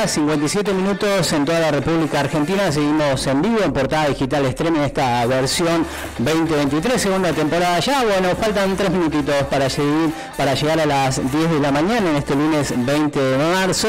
horas 57 minutos en toda la República Argentina. Seguimos en vivo en Portada Digital Extreme en esta versión 2023, segunda temporada ya. Bueno, faltan tres minutitos para, seguir, para llegar a las 10 de la mañana en este lunes 20 de marzo.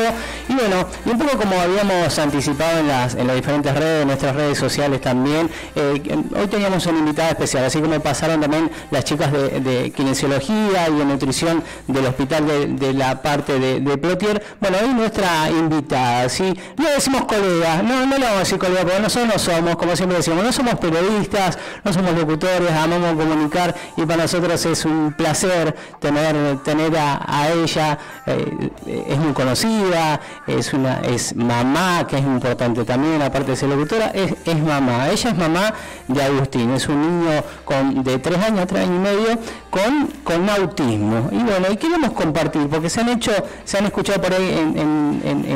Y bueno, y un poco como habíamos anticipado en las, en las diferentes redes, en nuestras redes sociales también, eh, hoy teníamos una invitada especial, así como pasaron también las chicas de, kinesiología y de nutrición del hospital de, la parte de, de Plotier. Bueno, hoy nuestra invitada, ¿sí? No decimos colega, no, no le vamos a decir colega, porque nosotros no somos, como siempre decimos, no somos periodistas, no somos locutores, amamos comunicar y para nosotros es un placer tener, tener a, ella, eh, es muy conocida, es una es mamá, que es importante también, aparte de ser locutora, es, es mamá. Ella es mamá de Agustín, es un niño con, de tres años, tres años y medio, con, con autismo. Y bueno, y queremos compartir, porque se han hecho, se han escuchado por ahí en, en,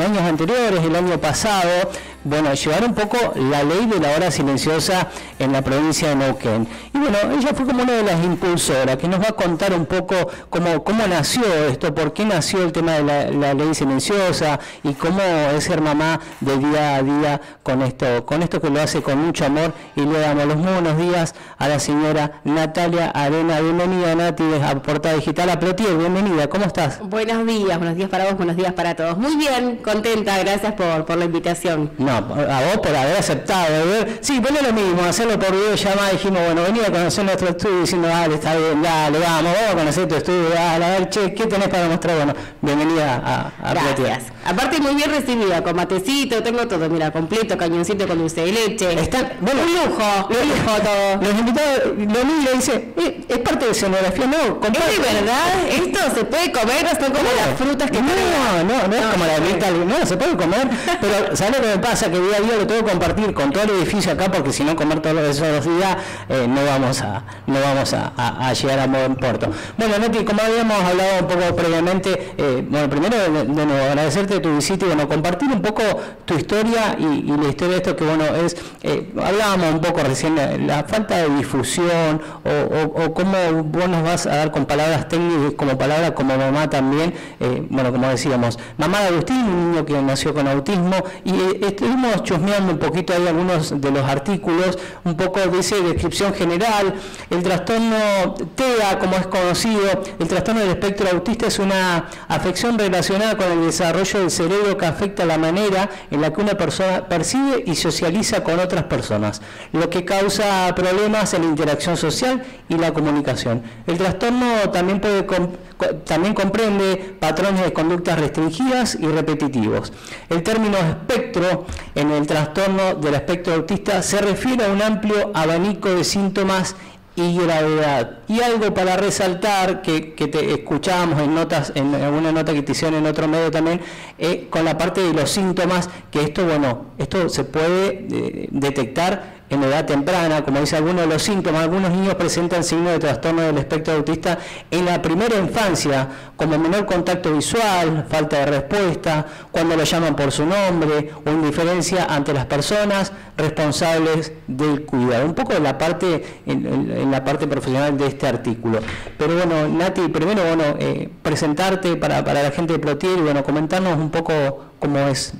años anteriores, el año pasado, bueno, llevar un poco la ley de la hora silenciosa en la provincia de Neuquén. Y bueno, ella fue como una de las impulsoras, que nos va a contar un poco cómo, cómo nació esto, por qué nació el tema de la, ley silenciosa y cómo es ser mamá de día a día con esto, con esto que lo hace con mucho amor. Y le damos los buenos días a la señora Natalia Arena. Bienvenida, Nati, a Portada Digital a Plotier. Bienvenida, ¿cómo estás? Buenos días, buenos días para vos, buenos días para todos. Muy bien, contenta, gracias por, por la invitación. No, a vos por haber aceptado. Sí, bueno, lo mismo, hacerlo por videollamada. Dijimos, bueno, venía a conocer nuestro estudio diciendo, dale, está bien, dale, vamos, vamos a conocer tu estudio, dale, a ver, che, ¿qué tenés para mostrar? Bueno, bienvenida a, a Gracias. Aparte, muy bien recibida, con matecito, tengo todo, mira, completo, cañoncito con dulce de leche. Está, bueno, un lujo, un lujo todo. Los invitados lo mira y dice, eh, es parte de escenografía, no, ¿Es de verdad? ¿Esto se puede comer? ¿Son como las frutas que no, no, no, no, es como la vista, no, se puede comer, pero ¿sabes lo que me pasa? Que día a día lo tengo que compartir con todo el edificio acá, porque si no comer todos esos días eh, no vamos a no vamos a, a, llegar a buen puerto. Bueno, Nati, como habíamos hablado un poco previamente, eh, bueno, primero de, nuevo agradecerte tu visita y bueno, compartir un poco tu historia y, la historia de esto que bueno es, eh, hablábamos un poco recién, la falta de difusión o, cómo vos nos vas a dar con palabras técnicas como palabra como mamá también, bueno, como decíamos, mamá de Agustín, un niño que nació con autismo y estuvimos chusmeando un poquito ahí algunos de los artículos, un poco esa descripción general. El trastorno TEA, como es conocido, el trastorno del espectro autista es una afección relacionada con el desarrollo del cerebro que afecta la manera en la que una persona percibe y socializa con otras personas, lo que causa problemas en la interacción social y la comunicación. El trastorno también puede también comprende patrones de conductas restringidas y repetitivos. El término espectro en el trastorno del espectro autista se refiere a un amplio abanico de síntomas y gravedad. Y algo para resaltar, que, te escuchábamos en notas, en alguna nota que te hicieron en otro medio también, eh, con la parte de los síntomas, que esto, bueno, esto se puede eh, detectar en edad temprana, como dice alguno de los síntomas, algunos niños presentan signos de trastorno del espectro autista en la primera infancia, como menor contacto visual, falta de respuesta, cuando lo llaman por su nombre o indiferencia ante las personas responsables del cuidado. Un poco de la parte, en, la parte profesional de este artículo. Pero bueno, Nati, primero bueno, eh, presentarte para, para la gente de Plotier y bueno, comentarnos un poco cómo es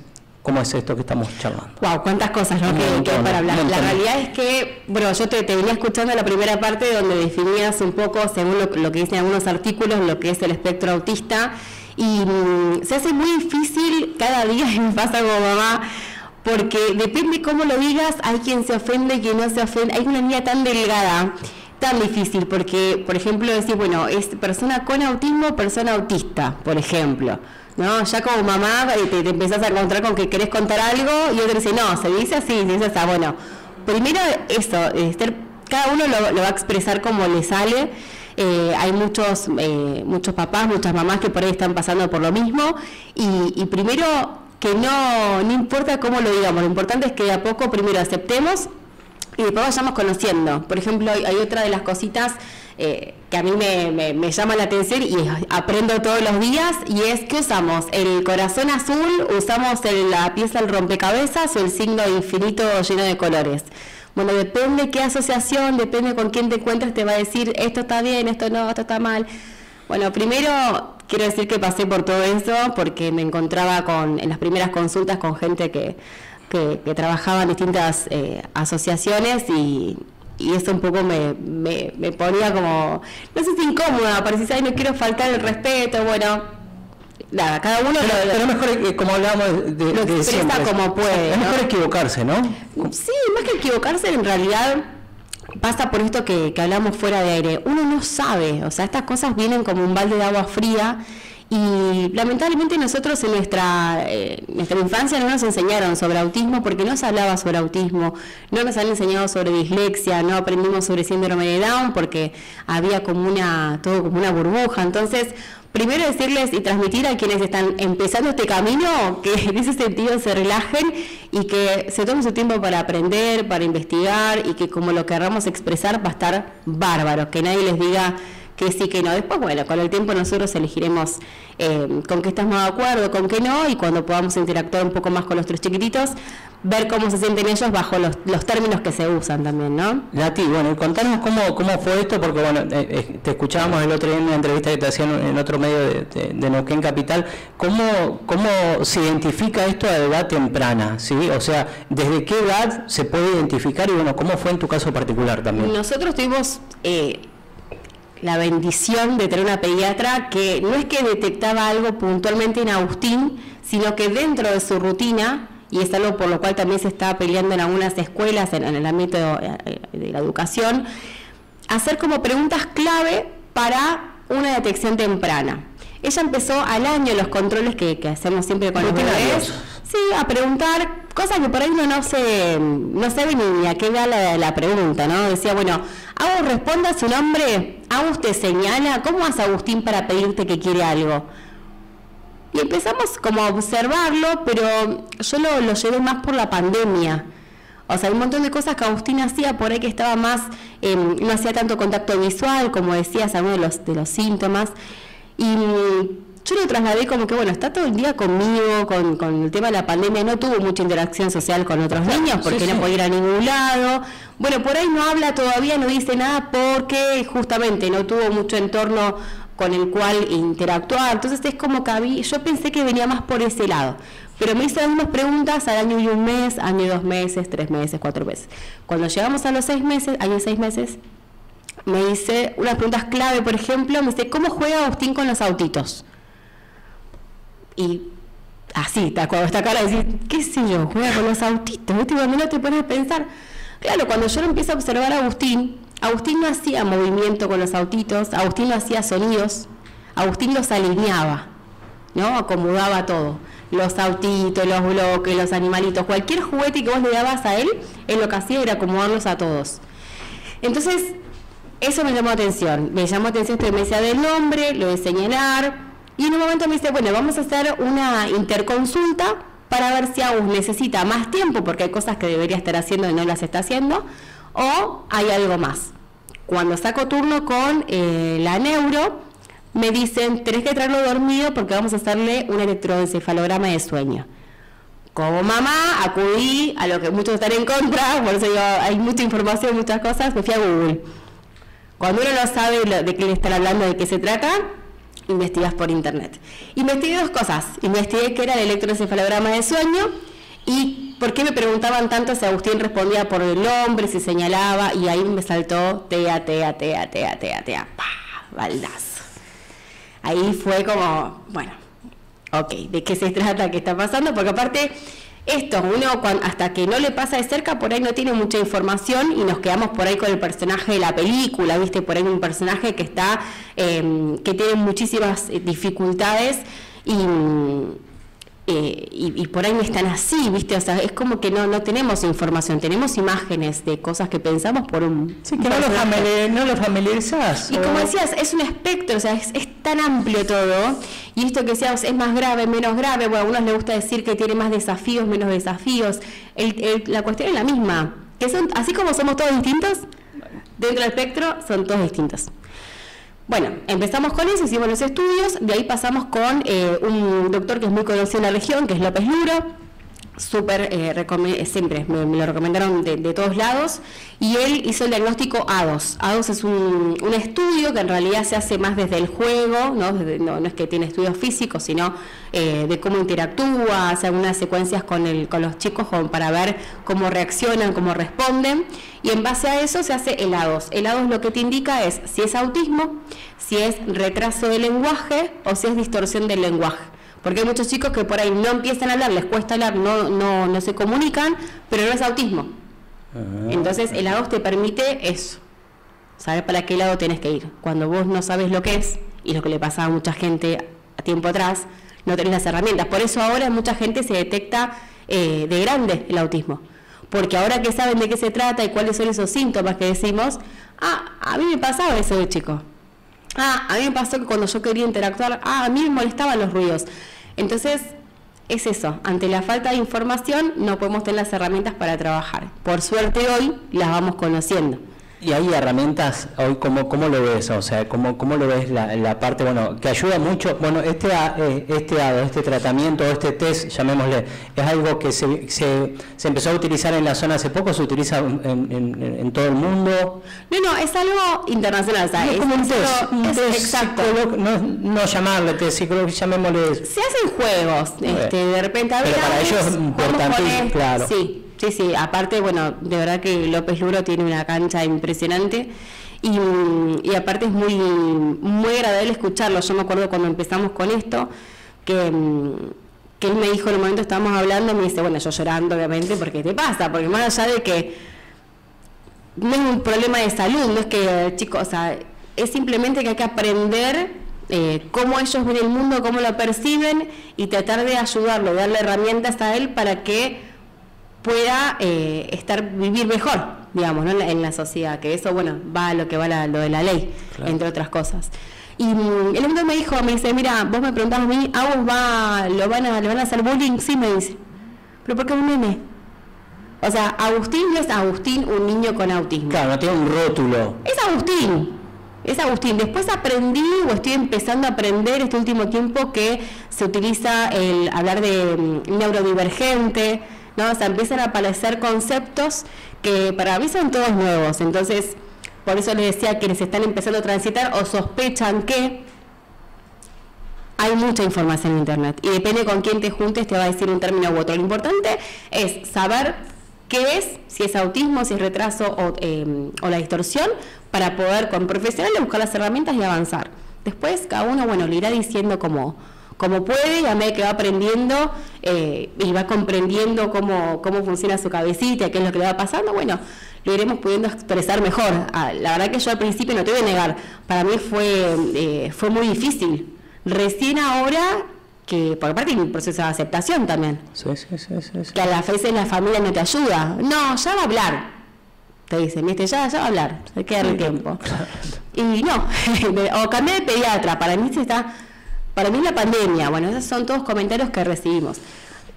¿Cómo es esto que estamos charlando? Wow, cuántas cosas ¿no? que, para hablar. La realidad es que, bueno, yo te, venía escuchando la primera parte donde definías un poco, según lo, que dicen algunos artículos, lo que es el espectro autista. Y mm, se hace muy difícil cada día, me pasa como mamá, porque depende cómo lo digas, hay quien se ofende, y quien no se ofende. Hay una línea tan delgada tan difícil porque, por ejemplo, decir, bueno, es persona con autismo, persona autista, por ejemplo. ¿no? Ya como mamá eh, te, te, empezás a encontrar con que querés contar algo y otro dice, no, se dice así, se dice así. Bueno, primero eso, cada uno lo, va a expresar como le sale. Eh, hay muchos, eh, muchos papás, muchas mamás que por ahí están pasando por lo mismo y, primero que no, no importa cómo lo digamos, lo importante es que de a poco primero aceptemos y después vayamos conociendo. Por ejemplo, hay, otra de las cositas eh, que a mí me, llama la atención y aprendo todos los días y es que usamos el corazón azul, usamos la pieza del rompecabezas o el signo infinito lleno de colores. Bueno, depende qué asociación, depende con quién te encuentres, te va a decir esto está bien, esto no, esto está mal. Bueno, primero quiero decir que pasé por todo eso porque me encontraba con, en las primeras consultas con gente que, que, trabajaba en distintas eh, asociaciones y, y, eso un poco me, me, me, ponía como, no sé si incómoda, parecía, ay, no quiero faltar el respeto, bueno, nada, cada uno pero, lo, mejor, eh, como hablábamos de, lo expresa como puede. Es mejor equivocarse, ¿no? Sí, más que equivocarse, en realidad pasa por esto que, que hablamos fuera de aire. Uno no sabe, o sea, estas cosas vienen como un balde de agua fría y lamentablemente nosotros en nuestra, eh, nuestra infancia no nos enseñaron sobre autismo porque no se hablaba sobre autismo, no nos han enseñado sobre dislexia, no aprendimos sobre síndrome de Down porque había como una, todo como una burbuja. Entonces, primero decirles y transmitir a quienes están empezando este camino que en ese sentido se relajen y que se tomen su tiempo para aprender, para investigar y que como lo querramos expresar va a estar bárbaro, que nadie les diga que sí, que no. Después, bueno, con el tiempo nosotros elegiremos eh, con qué estamos de acuerdo, con qué no, y cuando podamos interactuar un poco más con los tres chiquititos, ver cómo se sienten ellos bajo los, los términos que se usan también, ¿no? Lati, bueno, y contanos cómo, cómo fue esto, porque bueno, eh, eh, te escuchábamos el otro día en una entrevista que te hacían en otro medio de, de, de Neuquén Capital, ¿cómo, ¿cómo se identifica esto a edad temprana? ¿sí? O sea, ¿desde qué edad se puede identificar y bueno, cómo fue en tu caso particular también? Nosotros tuvimos... Eh, la bendición de tener una pediatra que no es que detectaba algo puntualmente en Agustín, sino que dentro de su rutina, y es algo por lo cual también se está peleando en algunas escuelas, en, el ámbito eh, de, la educación, hacer como preguntas clave para una detección temprana. Ella empezó al año los controles que, hacemos siempre con los bebés, sí, a preguntar cosas que por ahí uno no se, no sabe ni a qué va la, la pregunta, ¿no? Decía, bueno, Agus responda su nombre, Agus te señala, ¿cómo hace Agustín para pedirte que quiere algo? Y empezamos como a observarlo, pero yo lo, lo llevé más por la pandemia. O sea, hay un montón de cosas que Agustín hacía por ahí que estaba más, em, no hacía tanto contacto visual, como decías, algunos de los, de los síntomas. Y yo lo trasladé como que, bueno, está todo el día conmigo, con, con el tema de la pandemia, no tuvo mucha interacción social con otros niños porque no podía ir a ningún lado. Bueno, por ahí no habla todavía, no dice nada porque justamente no tuvo mucho entorno con el cual interactuar. Entonces es como que había, yo pensé que venía más por ese lado. Pero me hice algunas preguntas al año y un mes, año y dos meses, tres meses, cuatro meses. Cuando llegamos a los seis meses, año y seis meses, me hice unas preguntas clave, por ejemplo, me dice, ¿cómo juega Agustín con los autitos? Y así, cuando está acá, decir, qué sé yo, juega con los autitos, ¿viste? Cuando no te pones a pensar. Claro, cuando yo lo empiezo a observar a Agustín, Agustín no hacía movimiento con los autitos, Agustín no hacía sonidos, Agustín los alineaba, ¿no? Acomodaba todo. Los autitos, los bloques, los animalitos, cualquier juguete que vos le dabas a él, él lo que hacía era acomodarlos a todos. Entonces, eso me llamó atención. Me llamó atención esto que me decía del nombre, lo de señalar, y en un momento me dice, bueno, vamos a hacer una interconsulta para ver si Agus necesita más tiempo porque hay cosas que debería estar haciendo y no las está haciendo, o hay algo más. Cuando saco turno con eh, la neuro, me dicen, tenés que traerlo dormido porque vamos a hacerle un electroencefalograma de sueño. Como mamá, acudí a lo que muchos están en contra, por eso digo, hay mucha información, muchas cosas, me fui a Google. Cuando uno no sabe de qué le están hablando, de qué se trata, investigas por internet. Investigué dos cosas. Investigué qué era el electroencefalograma de sueño y por qué me preguntaban tanto si Agustín respondía por el hombre, si señalaba, y ahí me saltó tea, tea, tea, tea, tea, tea, pa, baldazo. Ahí fue como, bueno, ok, ¿de qué se trata? ¿Qué está pasando? Porque aparte esto, uno hasta que no le pasa de cerca, por ahí no tiene mucha información y nos quedamos por ahí con el personaje de la película, ¿viste? Por ahí un personaje que está, em, que tiene muchísimas eh, dificultades y, eh, y, por ahí no están así, ¿viste? O sea, es como que no, no tenemos información, tenemos imágenes de cosas que pensamos por un... Sí, que no lo, no lo, familiarizás. Y como decías, es un espectro, o sea, es, tan amplio todo, y esto que decíamos es más grave, menos grave, bueno, a unos les gusta decir que tiene más desafíos, menos desafíos, la cuestión es la misma, que son, así como somos todos distintos, dentro del espectro son todos distintos. Bueno, empezamos con eso, hicimos los estudios, de ahí pasamos con eh, un doctor que es muy conocido en la región, que es López Luro, súper, eh, siempre me, lo recomendaron de, todos lados, y él hizo el diagnóstico A2. A2 es un, estudio que en realidad se hace más desde el juego, no, no, es que tiene estudios físicos, sino eh, de cómo interactúa, hace algunas secuencias con, el, con los chicos para ver cómo reaccionan, cómo responden, y en base a eso se hace el A2. El A2 lo que te indica es si es autismo, si es retraso de lenguaje o si es distorsión del lenguaje. Porque hay muchos chicos que por ahí no empiezan a hablar, les cuesta hablar, no, no, no se comunican, pero no es autismo. Ah. Entonces el A2 te permite eso, saber para qué lado tienes que ir. Cuando vos no sabes lo que es, y lo que le pasa a mucha gente a tiempo atrás, no tenés las herramientas. Por eso ahora mucha gente se detecta eh, de grande el autismo. Porque ahora que saben de qué se trata y cuáles son esos síntomas que decimos, ah, a mí me pasaba eso de chico. Ah, a mí me pasó que cuando yo quería interactuar, ah, a mí me molestaban los ruidos. Entonces, es eso, ante la falta de información no podemos tener las herramientas para trabajar. Por suerte hoy las vamos conociendo. Y hay herramientas hoy, ¿cómo, cómo lo ves? O sea, ¿cómo, cómo lo ves la, la parte, bueno, que ayuda mucho? Bueno, este, eh, este, este tratamiento, este test, llamémosle, es algo que se, se, se empezó a utilizar en la zona hace poco, se utiliza en, en, todo el mundo. No, no, es algo internacional, ¿sabes? Es como un test, exacto. No, no llamarle test llamémosle... Se hacen juegos, este, de repente... Pero para ellos es importante, claro. Sí Sí, sí, aparte, bueno, de verdad que López Luro tiene una cancha impresionante y, aparte es muy, muy agradable escucharlo. Yo me acuerdo cuando empezamos con esto, que, que él me dijo en un momento estábamos hablando, me dice, bueno, yo llorando obviamente, porque te pasa, porque más allá de que no es un problema de salud, no es que, chicos, o sea, es simplemente que hay que aprender eh, cómo ellos ven el mundo, cómo lo perciben y tratar de ayudarlo, darle herramientas a él para que pueda eh, estar vivir mejor, digamos, ¿no? en, la, sociedad, que eso, bueno, va a lo que va lo de la ley, entre otras cosas. Y mm, el hombre me dijo, me dice, mira, vos me preguntás a mí, ¿a vos va, lo van a, ¿le van a hacer bullying? Sí, me dice. ¿Pero por qué un nene? O sea, Agustín no es Agustín un niño con autismo. Claro, no tiene un rótulo. Es Agustín. Es Agustín. Después aprendí o estoy empezando a aprender este último tiempo que se utiliza el hablar de mm, neurodivergente, ¿no? O sea, empiezan a aparecer conceptos que para mí son todos nuevos. Entonces, por eso les decía que les están empezando a transitar o sospechan que hay mucha información en Internet. Y depende con quién te juntes, te va a decir un término u otro. Lo importante es saber qué es, si es autismo, si es retraso o, em, o la distorsión, para poder con profesionales buscar las herramientas y avanzar. Después cada uno, bueno, le irá diciendo cómo como puede y a medida que va aprendiendo eh, y va comprendiendo cómo, cómo funciona su cabecita, qué es lo que le va pasando, bueno, lo iremos pudiendo expresar mejor. Ah, la verdad que yo al principio no te voy a negar, para mí fue, eh, fue muy difícil. Recién ahora que, por parte hay un proceso de aceptación también. Sí, sí, sí, sí, Que a la veces la familia no te ayuda. No, ya va a hablar. Te dicen, ¿viste? Ya, ya va a hablar, hay que darle tiempo. Y no, o cambié de pediatra, para mí se está para mí la pandemia, bueno, esos son todos comentarios que recibimos.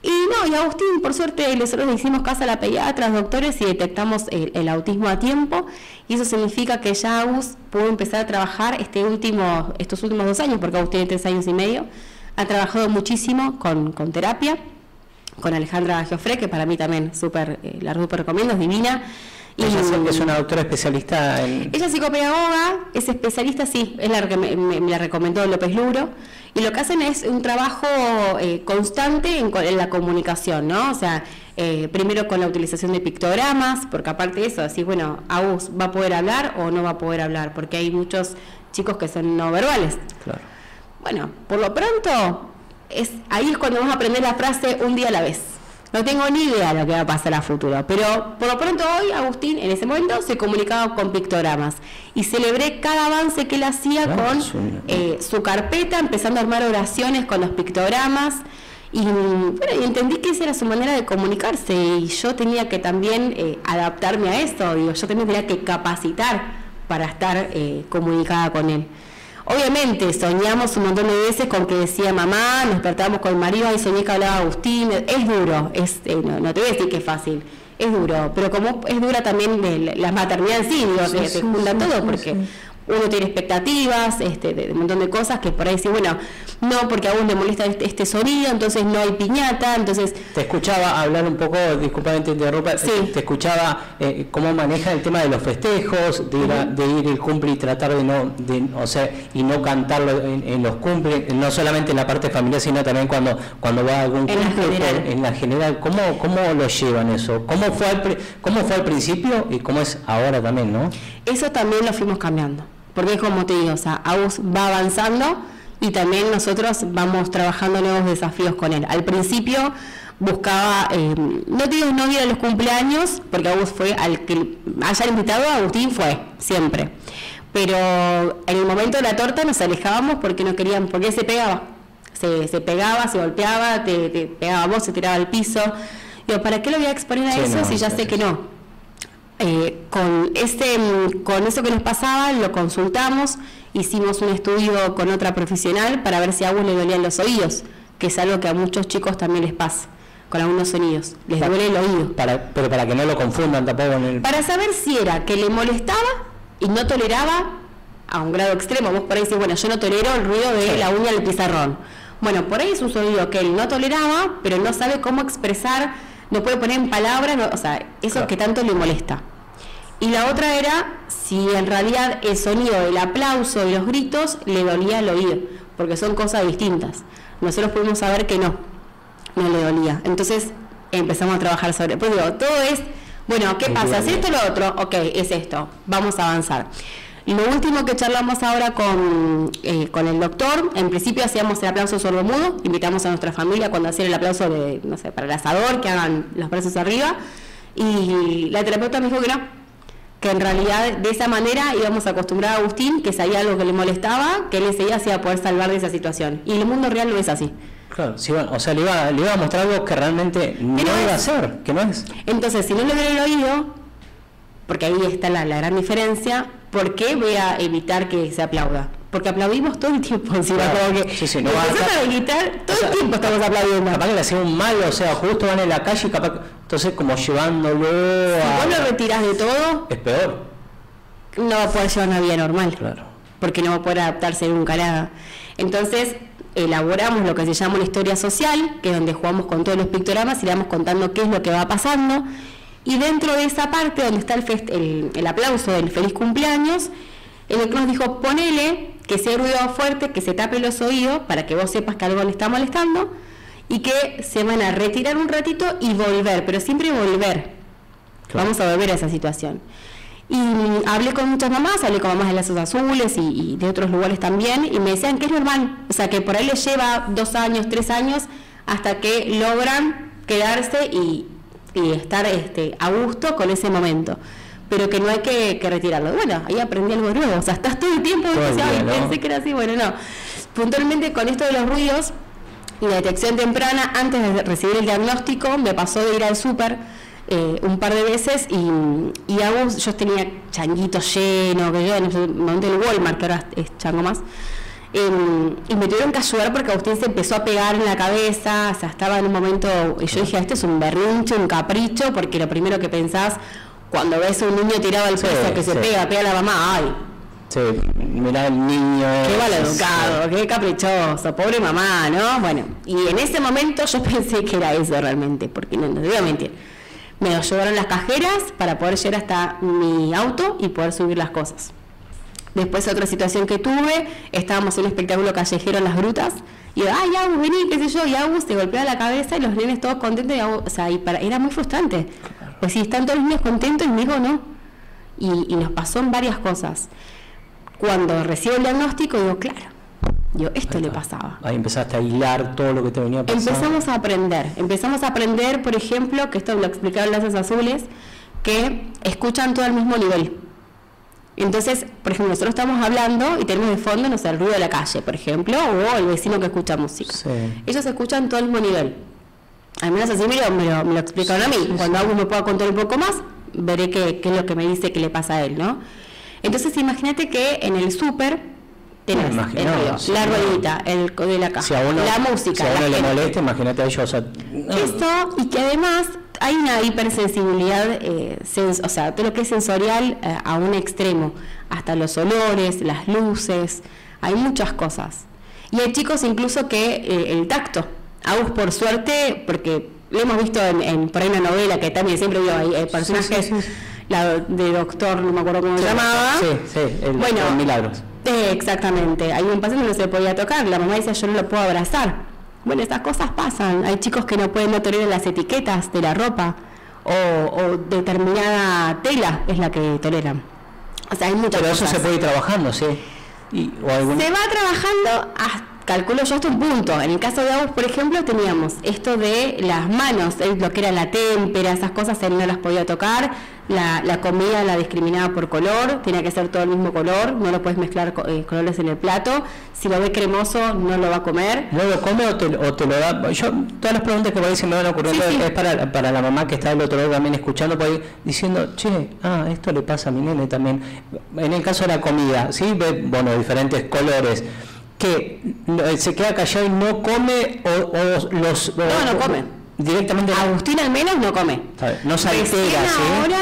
Y no, y Agustín, por suerte, nosotros le hicimos caso a la pediatra, doctores, y detectamos el, autismo a tiempo. Y eso significa que ya Agus pudo empezar a trabajar este último, estos últimos dos años, porque Agus tiene tres años y medio. Ha trabajado muchísimo con, terapia, con Alejandra Geofre, que para mí también súper, eh, la recomiendo, es divina. Ella es una doctora especialista en... Ella es psicopedagoga, es especialista, sí, es la que me, me, la recomendó López Luro y lo que hacen es un trabajo eh, constante en, la comunicación, ¿no? O sea, eh, primero con la utilización de pictogramas, porque aparte de eso, así, bueno, Agus va a poder hablar o no va a poder hablar, porque hay muchos chicos que son no verbales. Claro. Bueno, por lo pronto, es, ahí es cuando vamos a aprender la frase un día a la vez. No tengo ni idea de lo que va a pasar a futuro, pero por lo pronto hoy Agustín en ese momento se comunicaba con pictogramas y celebré cada avance que él hacía con eh, su carpeta, empezando a armar oraciones con los pictogramas y, bueno, y entendí que esa era su manera de comunicarse y yo tenía que también eh, adaptarme a eso, digo, yo también tenía que capacitar para estar eh, comunicada con él. Obviamente, soñamos un montón de veces con que decía mamá, nos despertábamos con el marido y soñé que hablaba Agustín. Es duro, es, eh, no, te voy a decir que es fácil, es duro, pero como es dura también la maternidad en sí, digo, se, junta todo porque uno tiene expectativas este, de, un montón de cosas que por ahí sí, bueno, no, porque a vos le molesta este, este, sonido, entonces no hay piñata, entonces... Te escuchaba hablar un poco, disculpame te interrumpa, te escuchaba eh, cómo maneja el tema de los festejos, de ir, de ir el cumple y tratar de no, de, o sea, y no cantarlo en, los cumple, no solamente en la parte familiar, sino también cuando, cuando va a algún cumple, en la general, ¿cómo, ¿cómo lo llevan eso? ¿Cómo fue, al, ¿Cómo fue al principio y cómo es ahora también, no? Eso también lo fuimos cambiando, porque como te digo, o sea, AUS va avanzando y también nosotros vamos trabajando nuevos desafíos con él. Al principio buscaba, eh, no digo no ir a los cumpleaños, porque Agus fue al que haya invitado, Agustín fue, siempre. Pero en el momento de la torta nos alejábamos porque no querían, porque se pegaba. Se, se pegaba, se golpeaba, te, te, pegaba vos, se tiraba al piso. Digo, ¿para qué lo voy a exponer a eso si ya sé que no? Eh, con, ese, con eso que nos pasaba, lo consultamos hicimos un estudio con otra profesional para ver si a Agus le dolían los oídos, que es algo que a muchos chicos también les pasa con algunos sonidos, les duele el oído. Para, pero para que no lo confundan tampoco en el... Para saber si era que le molestaba y no toleraba a un grado extremo, vos por ahí decís, bueno, yo no tolero el ruido de la uña del pizarrón. Bueno, por ahí es un sonido que él no toleraba, pero no sabe cómo expresar, no puede poner en palabras, o sea, eso que tanto le molesta. Y la otra era si en realidad el sonido del aplauso y los gritos le dolía el oído, porque son cosas distintas. Nosotros pudimos saber que no, no le dolía. Entonces empezamos a trabajar sobre. Pues digo, todo es, bueno, ¿qué pasa? Si esto o lo otro, ok, es esto, vamos a avanzar. Lo último que charlamos ahora con, eh, con el doctor, en principio hacíamos el aplauso sordomudo, invitamos a nuestra familia cuando hacían el aplauso de, no sé, para el asador, que hagan los brazos arriba, y la terapeuta me dijo que no, que en realidad de esa manera íbamos a acostumbrar a Agustín, que sabía algo que le molestaba, que él enseguida se iba a poder salvar de esa situación. Y el mundo real no es así. Claro, o sea, le iba, le iba, a mostrar algo que realmente no, iba a hacer, que no es. Entonces, si no le el oído, porque ahí está la, gran diferencia, ¿por qué voy a evitar que se aplauda? Porque aplaudimos todo el tiempo, encima, como que sí, sí, no va a gritar, todo el tiempo estamos aplaudiendo. Capaz que le un mal, o sea, justo van en la calle y capaz, entonces como llevándolo a... Si vos lo retiras de todo... Es peor. No va a poder llevar una vida normal. Claro. Porque no va a poder adaptarse nunca a nada. Entonces, elaboramos lo que se llama una historia social, que es donde jugamos con todos los pictogramas y le vamos contando qué es lo que va pasando. Y dentro de esa parte donde está el, el, aplauso del feliz cumpleaños, el doctor nos dijo, ponele que sea ruido fuerte, que se tape los oídos para que vos sepas que algo le está molestando y que se van a retirar un ratito y volver, pero siempre volver. Vamos a volver a esa situación. Y hablé con muchas mamás, hablé con mamás de Lazos Azules y, de otros lugares también, y me decían que es normal, o sea, que por ahí les lleva dos años, tres años, hasta que logran quedarse y, estar este, a gusto con ese momento pero que no hay que, retirarlo. Bueno, ahí aprendí algo nuevo, o sea, estás todo el tiempo, pensé que era así, bueno, no. Puntualmente con esto de los ruidos y la detección temprana, antes de recibir el diagnóstico, me pasó de ir al súper eh, un par de veces y, y yo tenía changuitos llenos, que yo en el momento del Walmart, que ahora es chango más, em, y me tuvieron que ayudar porque Agustín se empezó a pegar en la cabeza, o sea, estaba en un momento, y yo dije, este es un berrinche, un capricho, porque lo primero que pensás, cuando ves a un niño tirado al piso que se pega, pega a la mamá, ay. Sí, mirá el niño. Qué mal educado, qué caprichoso, pobre mamá, ¿no? Bueno, y en ese momento yo pensé que era eso realmente, porque no, no a mentir. Me lo llevaron las cajeras para poder llegar hasta mi auto y poder subir las cosas. Después otra situación que tuve, estábamos en un espectáculo callejero en las grutas, y ay, Agus, vení, qué sé yo, y Agus se golpea la cabeza y los nenes todos contentos, y o sea, y para, era muy frustrante. Pues si están todos los niños contentos y digo no. Y, nos pasó en varias cosas. Cuando recibo el diagnóstico, digo, claro, yo esto le pasaba. Ahí empezaste a hilar todo lo que te venía pasando. Empezamos a aprender. Empezamos a aprender, por ejemplo, que esto lo explicaron las azules, que escuchan todo al mismo nivel. Entonces, por ejemplo, nosotros estamos hablando y tenemos de fondo, no sé, el ruido de la calle, por ejemplo, o el vecino que escucha música. Ellos escuchan todo al mismo nivel al menos así me lo, me lo, explicaron a mí. Cuando algo me pueda contar un poco más, veré qué, es lo que me dice que le pasa a él, ¿no? Entonces imagínate que en el súper tenés el la ruedita, el de la caja, la música. Si a uno le molesta, imagínate a ellos. Esto, y que además hay una hipersensibilidad, eh, o sea, todo lo que es sensorial eh, a un extremo, hasta los olores, las luces, hay muchas cosas. Y hay chicos incluso que eh, el tacto, aún por suerte, porque lo hemos visto en, por ahí una novela que también siempre vio hay, personajes, la de doctor, no me acuerdo cómo se llamaba. Sí, sí, el, bueno, Milagros. Eh, exactamente, hay un paciente que no se podía tocar, la mamá dice yo no lo puedo abrazar. Bueno, estas cosas pasan, hay chicos que no pueden no tolerar las etiquetas de la ropa o, determinada tela es la que toleran. O sea, hay muchas Pero eso se puede ir trabajando, ¿sí? Se va trabajando hasta calculo yo hasta un punto. En el caso de Agus, por ejemplo, teníamos esto de las manos, lo que era la témpera, esas cosas él no las podía tocar, la, comida la discriminaba por color, tenía que ser todo el mismo color, no lo puedes mezclar eh, colores en el plato, si lo ve cremoso no lo va a comer. ¿No lo come o te, lo da? Yo, todas las preguntas que por me van ocurriendo es para, para la mamá que está del otro lado también escuchando, por ahí, diciendo, che, ah, esto le pasa a mi nene también. En el caso de la comida, ¿sí? Ve, bueno, diferentes colores que eh, se queda callado y no come o, los... no, no come. Directamente. Agustín al menos no come. No se altera, ¿sí?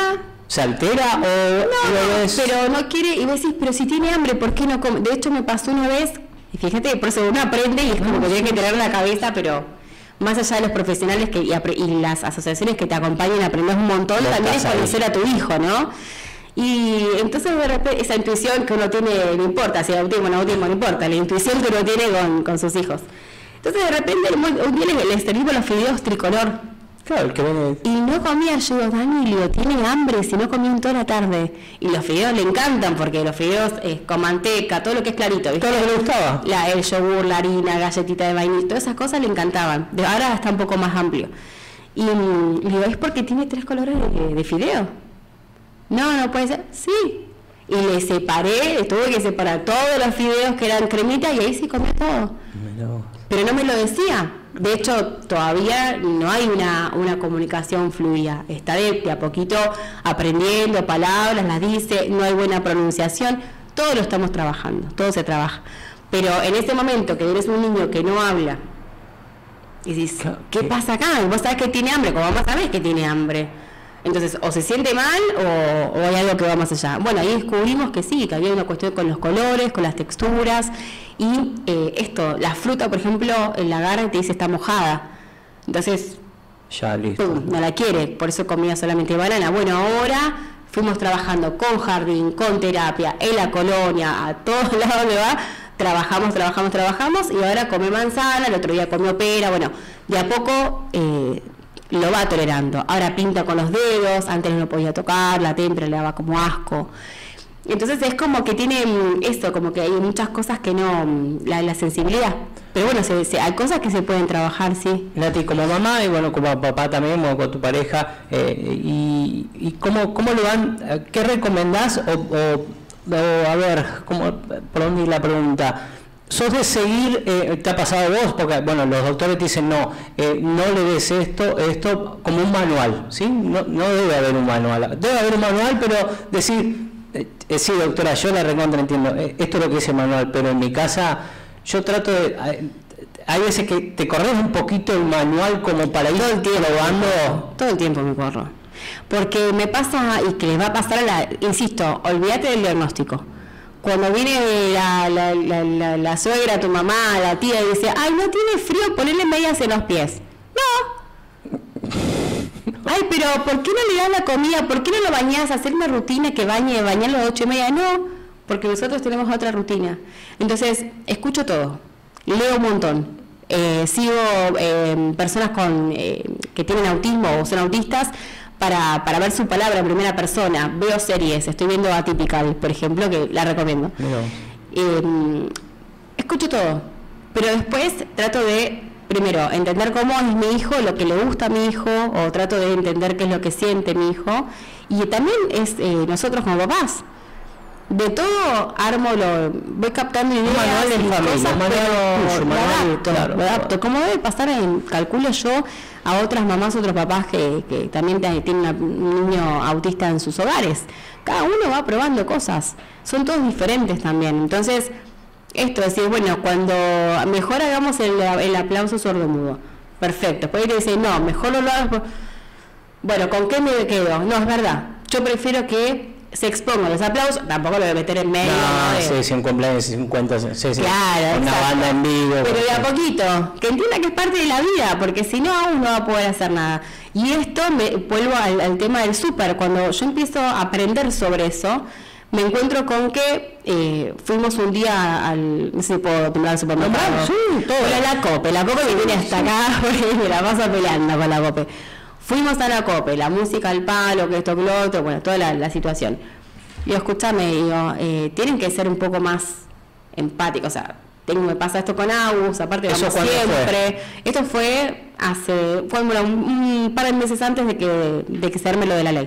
¿Se altera o no, pero no quiere, y vos decís, pero si tiene hambre, ¿por qué no come? De hecho me pasó una vez, y fíjate, por eso uno aprende y es como que tiene que tener la cabeza, pero más allá de los profesionales que, y, las asociaciones que te acompañan, aprendes un montón, también es conocer a tu hijo, ¿no? Y entonces de repente esa intuición que uno tiene, no importa, si autismo o no autismo, no importa, la intuición que uno tiene con, con sus hijos. Entonces de repente día le servimos los fideos tricolor. Claro, el que viene... Y no comía yo, Danilo, tiene hambre, si no comía en toda la tarde. Y los fideos le encantan porque los fideos es con manteca, todo lo que es clarito. ¿Todo lo que le gustaba? La, el yogur, la harina, galletita de vainilla, todas esas cosas le encantaban. De ahora está un poco más amplio. Y, y digo, es porque tiene tres colores de, de fideo. No, no puede ser. Sí. Y le separé, tuve que separar todos los fideos que eran cremitas y ahí sí comió todo. Pero no me lo decía. De hecho, todavía no hay una, una comunicación fluida. Está de, a poquito aprendiendo palabras, las dice, no hay buena pronunciación. Todo lo estamos trabajando, todo se trabaja. Pero en ese momento que eres un niño que no habla, y dices, ¿qué pasa acá? vos sabés que tiene hambre, como vamos a ver que tiene hambre entonces, o se siente mal o, hay algo que va más allá. Bueno, ahí descubrimos que sí, que había una cuestión con los colores, con las texturas. Y eh, esto, la fruta, por ejemplo, en la garra te dice está mojada. Entonces, ya, listo. no la quiere, por eso comía solamente banana. Bueno, ahora fuimos trabajando con jardín, con terapia, en la colonia, a todos lados donde va, trabajamos, trabajamos, trabajamos, y ahora come manzana, el otro día comió pera, bueno, de a poco eh, lo va tolerando. Ahora pinta con los dedos, antes no podía tocar, la tempra le daba como asco. Entonces es como que tiene mm, eso, como que hay muchas cosas que no, mm, la, la sensibilidad. Pero bueno, se, hay cosas que se pueden trabajar, sí. Nati, como mamá y bueno, como papá también, como con tu pareja, eh, y, y cómo, cómo lo van, eh, ¿qué recomendás? O, o, a ver, ¿cómo, por dónde la pregunta? Sos de seguir, eh, te ha pasado vos, porque bueno, los doctores te dicen no, eh, no le des esto, esto como un manual, ¿sí? No, no debe haber un manual, debe haber un manual, pero decir, eh, sí doctora, yo la recontra entiendo, esto es lo que dice el manual, pero en mi casa yo trato de, hay veces que te corres un poquito el manual como para ir todo el tiempo, todo el tiempo me corro, porque me pasa y que les va a pasar a la, insisto, olvídate del diagnóstico cuando viene la, la, la, la, suegra, tu mamá, la tía, y dice, ay, no tiene frío, ponerle medias en los pies. No. Ay, pero ¿por qué no le das la comida? ¿Por qué no lo bañas? Hacer una rutina que bañe, bañar a las ocho y media. No, porque nosotros tenemos otra rutina. Entonces, escucho todo, leo un montón. Eh, sigo eh, personas con, eh, que tienen autismo o son autistas para, para ver su palabra en primera persona. Veo series, estoy viendo Atypical, por ejemplo, que la recomiendo. Eh, escucho todo, pero después trato de, primero, entender cómo es mi hijo, lo que le gusta a mi hijo, o trato de entender qué es lo que siente mi hijo, y también es eh, nosotros como papás de todo armo lo voy captando ideas cosas, pero lo adapto, como debe pasar en calculo yo a otras mamás otros papás que, que también tienen un niño autista en sus hogares. Cada uno va probando cosas. Son todos diferentes también. Entonces esto es decir bueno cuando mejor hagamos el, el aplauso sordomudo perfecto. Después te dice no mejor lo hagas bueno con qué me quedo no es verdad. Yo prefiero que se exponga los aplausos, tampoco lo voy a meter en medio. No, sí, sí, un cumpleaños, 50, sí, sí. Claro, una banda en vivo. Pero de a poquito, que entienda que es parte de la vida, porque si no, aún no va a poder hacer nada. Y esto, me vuelvo al, tema del súper, cuando yo empiezo a aprender sobre eso, me encuentro con que eh, fuimos un día al, no sé si puedo nombrar el supermercado. Sí, todo. la COPE, la COPE que viene hasta acá, porque me la paso peleando con la COPE. Fuimos a la COPE, la música al palo, que esto, que lo otro, bueno, toda la, situación. Y escúchame, digo, eh, tienen que ser un poco más empáticos, o sea, tengo, me pasa esto con Agus, aparte vamos siempre. Esto fue hace, fue un, par de meses antes de que, de que se arme lo de la ley.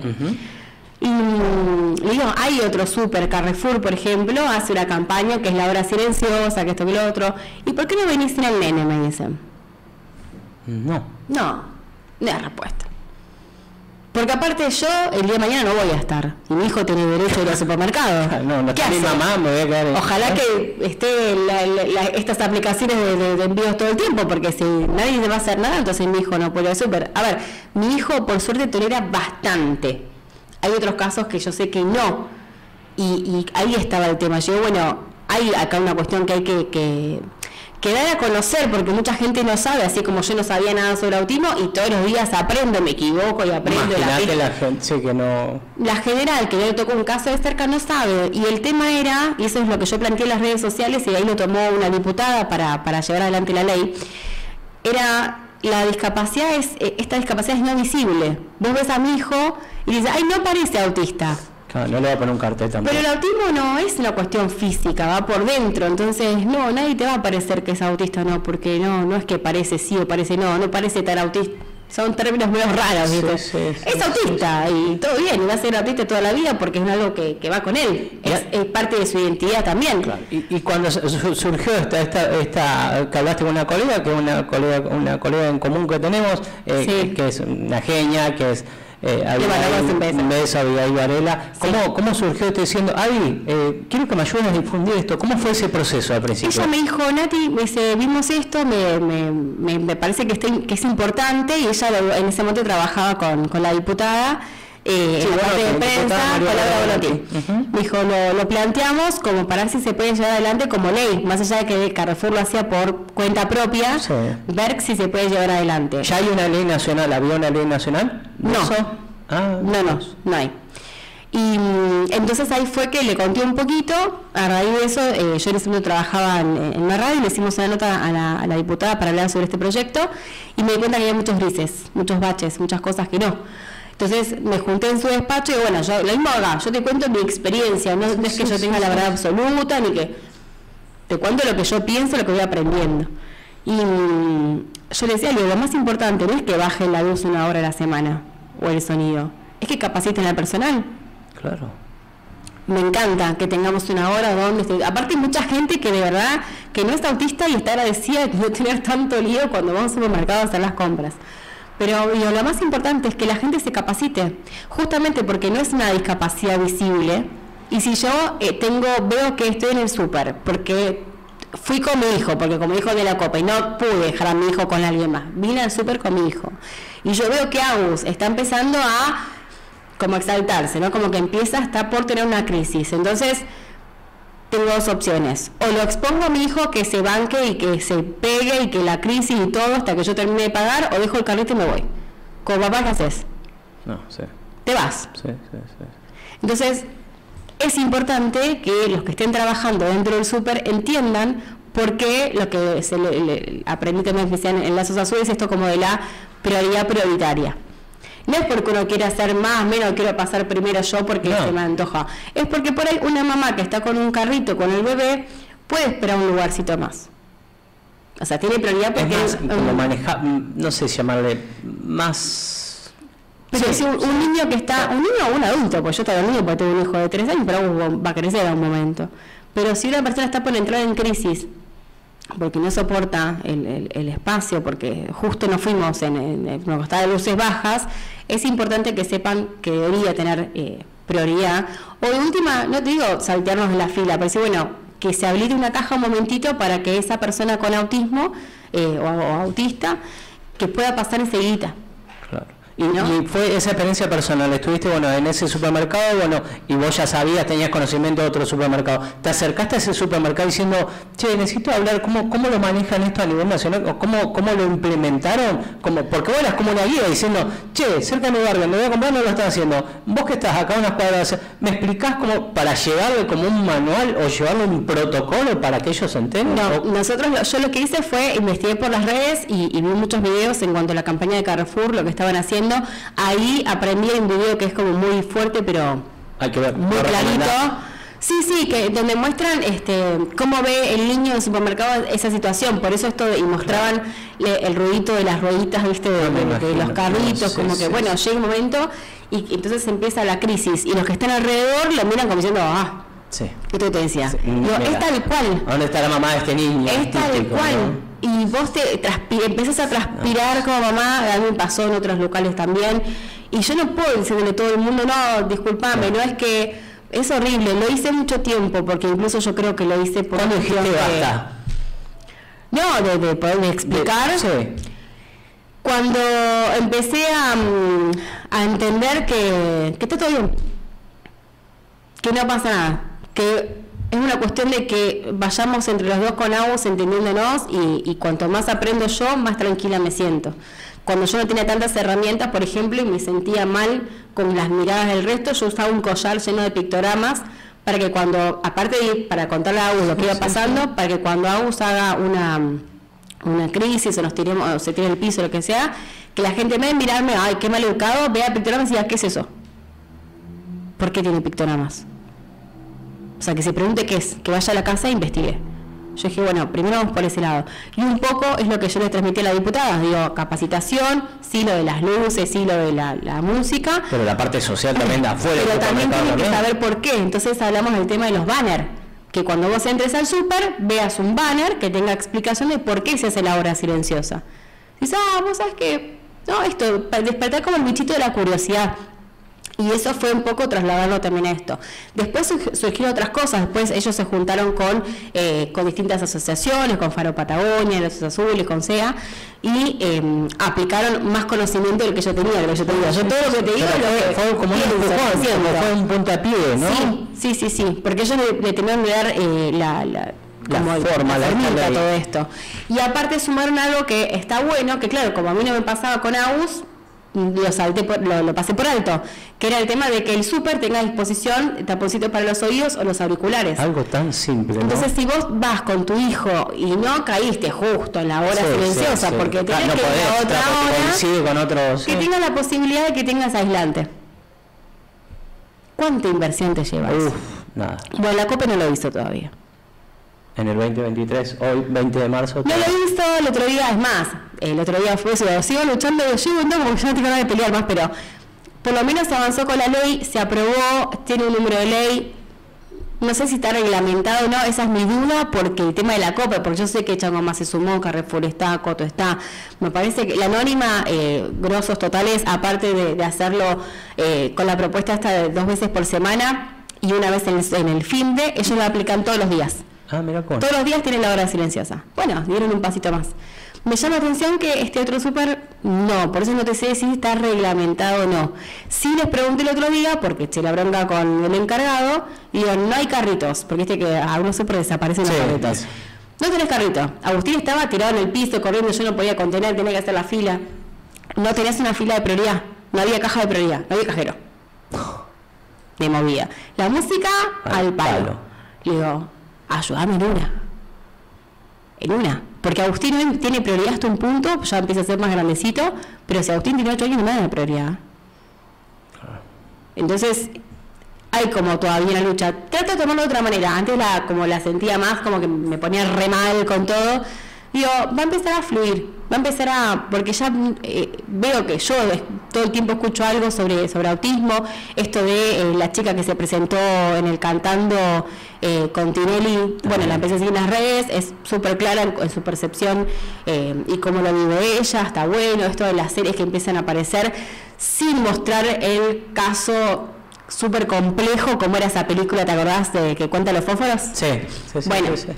Y digo, hay otro super, Carrefour, por ejemplo, hace una campaña que es la hora silenciosa, que esto que lo otro. ¿Y por qué no venís sin el nene? Me dicen. No. No, no es respuesta. Porque aparte yo el día de mañana no voy a estar. Y mi hijo tiene derecho a ir al supermercado. no, no ¿Qué hace? mamá, me voy a quedar Ojalá que esté estas aplicaciones de, envíos todo el tiempo, porque si nadie va a hacer nada, entonces mi hijo no puede ir al super. A ver, mi hijo por suerte tolera bastante. Hay otros casos que yo sé que no. Y, y ahí estaba el tema. Yo, bueno, hay acá una cuestión que hay que que dar a conocer, porque mucha gente no sabe, así como yo no sabía nada sobre autismo y todos los días aprendo, me equivoco y aprendo. La, la gente, que no... La general, que yo le tocó un caso de cerca, no sabe. Y el tema era, y eso es lo que yo planteé en las redes sociales, y ahí lo tomó una diputada para, para llevar adelante la ley, era la discapacidad es, eh, esta discapacidad es no visible. Vos ves a mi hijo y dices, ay, no parece autista no le voy a poner un cartel tampoco. Pero el autismo no es una cuestión física, va por dentro. Entonces, no, nadie te va a parecer que es autista, no, porque no, no es que parece sí o parece no, no parece tan autista. Son términos muy raros, es autista y todo bien, va a ser autista toda la vida porque es algo que, que va con él, es, parte de su identidad también. Y, cuando surgió esta, esta, esta, que hablaste con una colega, que es una colega, una colega en común que tenemos, eh, que es una genia, que es eh, un beso a Varela. ¿Cómo, ¿Cómo surgió usted diciendo, Avi, eh, quiero que me ayudes a difundir esto? ¿Cómo fue ese proceso al principio? Ella me dijo, Nati, vimos esto, me, me, me parece que, que es importante y ella en ese momento trabajaba con, con la diputada eh, de prensa, palabra Dijo, lo, planteamos como para ver si se puede llevar adelante como ley, más allá de que Carrefour lo hacía por cuenta propia, ver si se puede llevar adelante. ¿Ya hay una ley nacional? ¿Había una ley nacional? No, ah, no, no, no hay. Y mm, entonces ahí fue que le conté un poquito, a raíz de eso, eh, yo en ese momento trabajaba en, en la radio y le hicimos una nota a la, a la diputada para hablar sobre este proyecto y me di cuenta que había muchos grises, muchos baches, muchas cosas que no. Entonces me junté en su despacho y bueno, yo lo mismo haga, yo te cuento mi experiencia, no, es que yo tenga la verdad absoluta, ni que te cuento lo que yo pienso, lo que voy aprendiendo. Y mm, yo le decía, lo más importante no es que baje la luz una hora a la semana o el sonido, es que capaciten al personal. Claro. Me encanta que tengamos una hora donde... Aparte hay mucha gente que de verdad que no es autista y está agradecida de no tener tanto lío cuando vamos al supermercado a hacer las compras. Pero lo más importante es que la gente se capacite, justamente porque no es una discapacidad visible. Y si yo eh, tengo, veo que estoy en el súper, porque fui con mi hijo, porque como hijo de la copa, y no pude dejar a mi hijo con alguien más, vine al súper con mi hijo. Y yo veo que Agus está empezando a como exaltarse, ¿no? Como que empieza, está por tener una crisis. Entonces, tengo dos opciones. O lo expongo a mi hijo que se banque y que se pegue y que la crisis y todo hasta que yo termine de pagar, o dejo el carrito y me voy. Como papá, ¿qué haces? No, sí. Te vas. Sí, sí, sí. Entonces, es importante que los que estén trabajando dentro del súper entiendan por qué lo que se le, aprendí también que en lazos azules, esto como de la prioridad prioritaria. No es porque uno quiere hacer más, menos, quiero pasar primero yo porque se me antoja. Es porque por ahí una mamá que está con un carrito con el bebé puede esperar un lugarcito más. O sea, tiene prioridad porque... Es como maneja, no sé si llamarle más... Pero si un, niño que está, un niño o un adulto, pues yo un niño porque tengo un hijo de tres años, pero va a crecer a un momento. Pero si una persona está por entrar en crisis porque no soporta el, el, espacio, porque justo nos fuimos en, en, en de luces bajas, es importante que sepan que debería tener eh, prioridad. O de última, no te digo saltearnos en la fila, pero sí, bueno, que se habilite una caja un momentito para que esa persona con autismo eh, o, autista que pueda pasar enseguida. Claro. Y, fue esa experiencia personal, estuviste bueno en ese supermercado, bueno, y vos ya sabías, tenías conocimiento de otro supermercado. ¿Te acercaste a ese supermercado diciendo, che, necesito hablar, ¿cómo, cómo lo manejan esto a nivel nacional? ¿Cómo, cómo lo implementaron? Como, porque vos eras como una guía diciendo, che, cerca de mi barrio, me voy a comprar, no lo están haciendo. Vos que estás acá unas cuadras, ¿me explicás cómo para llevarle como un manual o llevarle un protocolo para que ellos entiendan? No, nosotros, yo lo que hice fue investigué por las redes y, y vi muchos videos en cuanto a la campaña de Carrefour, lo que estaban haciendo Ahí aprendí un video que es como muy fuerte, pero muy clarito. Sí, sí, que donde muestran este cómo ve el niño en el supermercado esa situación, por eso esto y mostraban el ruidito de las rueditas, viste, de, los carritos, como que bueno, llega un momento y, entonces empieza la crisis y los que están alrededor lo miran como diciendo, ah, sí. ¿qué te decía? es tal cual. ¿Dónde está la mamá de este niño? Es tal cual y vos te empiezas a transpirar como mamá, a mí me pasó en otros locales también, y yo no puedo decirle a todo el mundo, no, discúlpame, no es que es horrible, lo hice mucho tiempo, porque incluso yo creo que lo hice por... ¿Cuándo dijiste basta? No, de, de poder explicar. Cuando empecé a, mm, a entender que, que está todo bien, que no pasa nada, que es una cuestión de que vayamos entre los dos con Agus entendiéndonos y, y, cuanto más aprendo yo, más tranquila me siento. Cuando yo no tenía tantas herramientas, por ejemplo, y me sentía mal con las miradas del resto, yo usaba un collar lleno de pictogramas para que cuando, aparte de para contarle a Agus lo que iba pasando, para que cuando Agus haga una, una crisis o nos tiremos, o se tire el piso, o lo que sea, que la gente me mirarme, ay, qué mal educado, vea pictogramas y diga, ¿qué es eso? ¿Por qué tiene pictogramas? O sea, que se pregunte qué es, que vaya a la casa e investigue. Yo dije, bueno, primero vamos por ese lado. Y un poco es lo que yo le transmití a la diputada, digo, capacitación, sí lo de las luces, sí lo de la, música. Pero la parte social también da afuera. Pero también tiene que saber por qué. Entonces hablamos del tema de los banners. Que cuando vos entres al súper, veas un banner que tenga explicación de por qué se hace la hora silenciosa. Dices, ah, vos sabes que, no, esto, despertar como el bichito de la curiosidad. Y eso fue un poco trasladarlo también a esto. Después surgieron otras cosas, después ellos se juntaron con, eh, con distintas asociaciones, con Faro Patagonia, Los Azules, con SEA, y em, aplicaron más conocimiento de lo que yo tenía, de lo que yo tenía. Yo todo lo que te digo lo fue como un fue un puntapié, ¿no? Sí, sí, sí, sí, porque ellos le, tenían que dar eh, la, la como forma, la, la todo esto. Y aparte sumaron algo que está bueno, que claro, como a mí no me pasaba con AUS, lo, salté lo, pasé por alto, que era el tema de que el súper tenga a disposición taponcitos para los oídos o los auriculares. Algo tan simple. Entonces, si vos vas con tu hijo y no caíste justo en la hora silenciosa, porque tenés que ir a otra hora, con otros, que tengas la posibilidad de que tengas aislante. ¿Cuánta inversión te llevas? Uf, nada. Bueno, la COPE no lo hizo todavía en el 2023, hoy 20 de marzo. No lo visto el otro día, es más, el otro día fue eso, sigo luchando, sigo un porque yo no tengo ganas de pelear más, pero por lo menos avanzó con la ley, se aprobó, tiene un número de ley, no sé si está reglamentado o no, esa es mi duda, porque el tema de la COPE, porque yo sé que Chango más se sumó, Carrefour está, Coto está, me parece que la anónima, eh, grosos totales, aparte de, hacerlo eh, con la propuesta esta de dos veces por semana y una vez en el, en el fin de, ellos lo aplican todos los días. Ah, Todos los días tienen la hora silenciosa. Bueno, dieron un pasito más. Me llama la atención que este otro súper, no, por eso no te sé si está reglamentado o no. Sí les pregunté el otro día, porque eché la bronca con el encargado, y digo, no hay carritos, porque viste que a algunos súper desaparecen los carritos. No tenés carrito. Agustín estaba tirado en el piso, corriendo, yo no podía contener, tenía que hacer la fila. No tenías una fila de prioridad, no había caja de prioridad, no había cajero. Me movía. La música al, palo. Le digo, ayúdame en una. En una. Porque Agustín tiene prioridad hasta un punto, ya empieza a ser más grandecito, pero si Agustín tiene 8 años no me da prioridad. Entonces, hay como todavía una lucha. Trato de tomarlo de otra manera. Antes la, como la sentía más, como que me ponía re mal con todo. Digo, va a empezar a fluir, va a empezar a, porque ya eh, veo que yo todo el tiempo escucho algo sobre, sobre autismo, esto de eh, la chica que se presentó en el cantando eh, con Tinelli, bueno, la empecé a seguir en las redes, es súper clara en, su percepción y cómo lo vive ella, está bueno, esto de las series que empiezan a aparecer, sin mostrar el caso súper complejo como era esa película, ¿te acordás de que cuenta los fósforos? Sí, sí, sí. Bueno, sí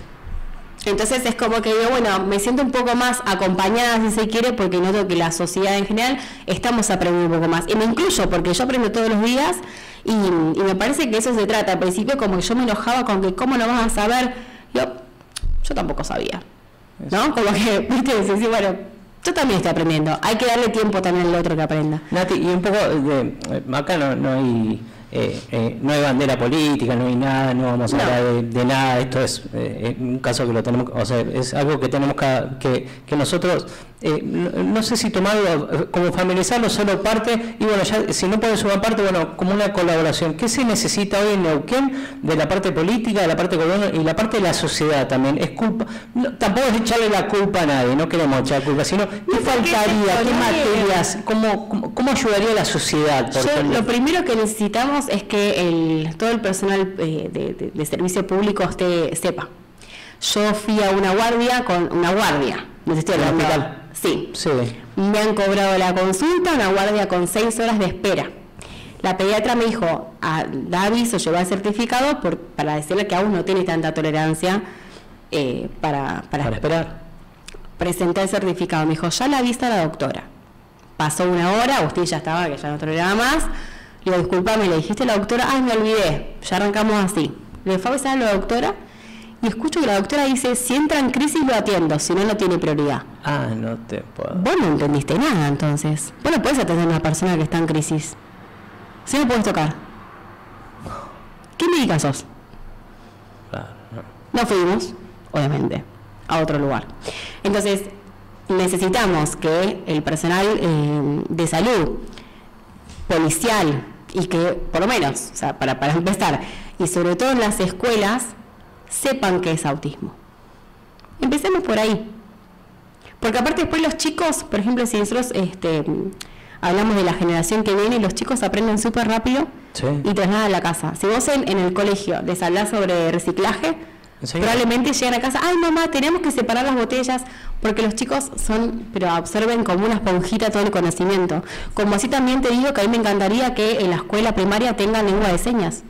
Entonces es como que digo, bueno, me siento un poco más acompañada, si se quiere, porque noto que la sociedad en general estamos aprendiendo un poco más. Y me incluyo, porque yo aprendo todos los días y, me parece que eso se trata. Al principio como que yo me enojaba con que, ¿cómo no vas a saber? Yo, yo tampoco sabía. ¿No? Como que, viste, sí, bueno, yo también estoy aprendiendo. Hay que darle tiempo también al otro que aprenda. Nati, y un poco, de, acá no, no hay eh, eh, no hay bandera política, no hay nada, no vamos a hablar de, nada, esto es eh, un caso que lo tenemos, o sea, es algo que tenemos que, que, nosotros, no, sé si tomarlo como familiarizarlo solo parte, y bueno, ya si no puede sumar parte, bueno, como una colaboración. ¿Qué se necesita hoy en Neuquén de la parte política, de la parte y la parte de la sociedad también? Es culpa, tampoco es echarle la culpa a nadie, no queremos echar culpa, sino ¿qué faltaría, qué materias, cómo, cómo, ayudaría a la sociedad? lo primero que necesitamos es que el, todo el personal eh, de, servicio público esté, sepa. Yo fui a una guardia con una guardia, necesito el hospital. Sí. sí. Me han cobrado la consulta, una guardia con seis horas de espera. La pediatra me dijo, ah, da aviso, lleva el certificado por, para decirle que aún no tiene tanta tolerancia eh, para, para, esperar. Presenté el certificado, me dijo, ya la avisa la doctora. Pasó una hora, Agustín ya estaba, que ya no toleraba más le digo, disculpame, le dijiste a la doctora, ay, me olvidé, ya arrancamos así. Le fue a avisar a la doctora y escucho que la doctora dice, si entra en crisis lo atiendo, si no, no tiene prioridad. Ah, no te puedo. Vos no entendiste nada entonces. Vos no podés atender a una persona que está en crisis. Si no puedes tocar. ¿Qué médica sos? Claro, no. no fuimos, obviamente, a otro lugar. Entonces, necesitamos que el personal eh, de salud, policial, y que, por lo menos, o sea, para, para empezar, y sobre todo en las escuelas, sepan que es autismo. Empecemos por ahí. Porque aparte después los chicos, por ejemplo, si nosotros este, hablamos de la generación que viene, los chicos aprenden súper rápido y trasladan a la casa. Si vos en, en, el colegio les hablas sobre reciclaje, Probablemente llegan a casa, ay mamá, tenemos que separar las botellas, porque los chicos son, pero absorben como una esponjita todo el conocimiento. Como así también te digo que a mí me encantaría que en la escuela primaria tengan lengua de señas.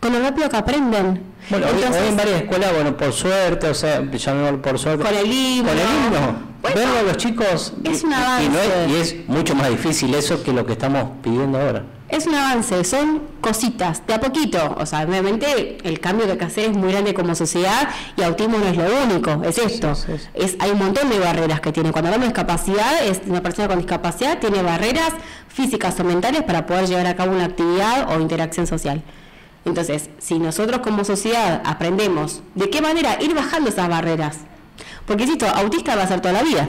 Con lo rápido que aprenden. Bueno, hoy, en varias escuelas, bueno, por suerte, o sea, llamémoslo por suerte. Con el himno. Con el himno. Verlo a los chicos. Es un avance. y es mucho más difícil eso que lo que estamos pidiendo ahora es un avance, son cositas, de a poquito. O sea, obviamente el cambio que hay que hacer es muy grande como sociedad y autismo no es lo único, es esto. Es, hay un montón de barreras que tiene. Cuando hablamos de discapacidad, es una persona con discapacidad tiene barreras físicas o mentales para poder llevar a cabo una actividad o interacción social. Entonces, si nosotros como sociedad aprendemos de qué manera ir bajando esas barreras, porque insisto, autista va a ser toda la vida.